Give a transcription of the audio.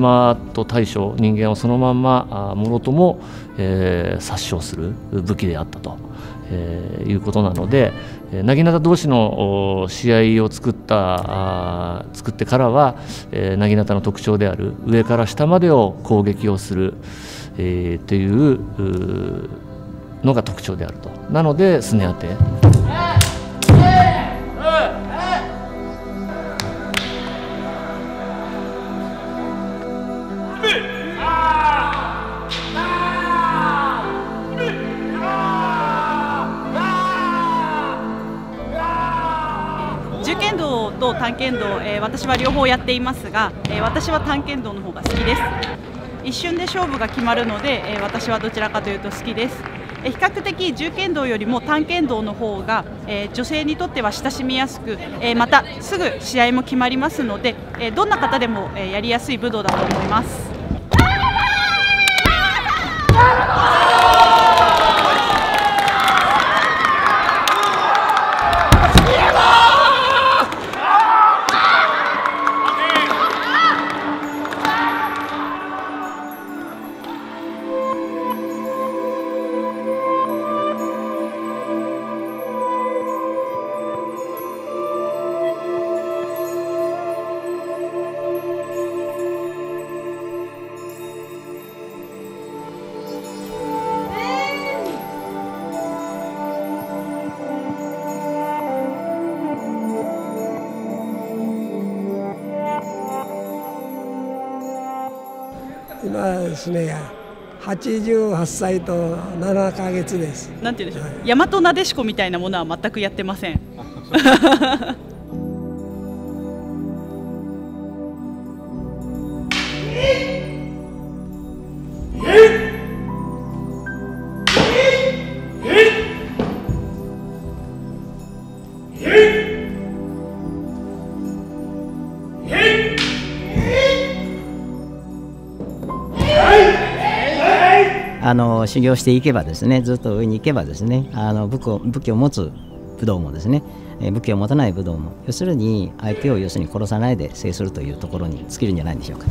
馬と大将人間をそのまんまもろとも、えー、殺傷する武器であったと、えー、いうことなので薙刀同士の試合を作った作ってからは薙刀の特徴である上から下までを攻撃をする、えー、というのが特徴であるとなのでスネ当て。重剣道と短剣道、えー、私は両方やっていますが、えー、私は短剣道の方が好きです一瞬で勝負が決まるので、えー、私はどちらかというと好きですえ比較的重剣道よりも短剣道の方が、えー、女性にとっては親しみやすく、えー、またすぐ試合も決まりますので、えー、どんな方でも、えやりやすい武道だと思います。今ですね88歳と7か月です。なんて言うんでしょう、はい、大和なでしこみたいなものは全くやってません あの修行していけばですねずっと上に行けばですねあの武器を武器を持つ武道もですね武器を持たない武道も要するに相手を要するに殺さないで制するというところに尽きるんじゃないでしょうか。